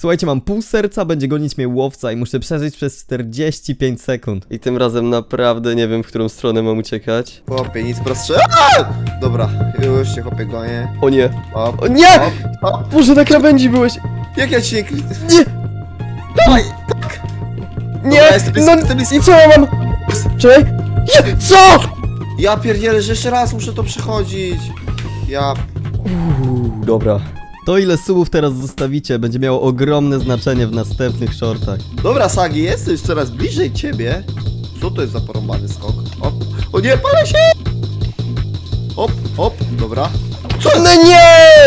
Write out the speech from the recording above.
Słuchajcie, mam pół serca, będzie gonić mnie łowca i muszę przeżyć przez 45 sekund. I tym razem naprawdę nie wiem, w którą stronę mam uciekać. Chłopie, nic prostsze. Dobra, już się chłopie gonię. O nie! Hop, O nie! hop, hop. Boże, na krawędzi byłeś! Jak ja ci nie... Nie! Dawaj! Nie! Dobra, jestem blisko, No jestem blisko. i co ja mam? Czekaj! Nie! Co? Ja pierdzielę, że jeszcze raz muszę to przechodzić. Ja... Uuu, dobra. To ile subów teraz zostawicie będzie miało ogromne znaczenie w następnych shortach. Dobra, Sagi, jesteś coraz bliżej ciebie. Co to jest za porąbany skok? Hop. O nie, palę się! Hop, hop, dobra. Co? No nie!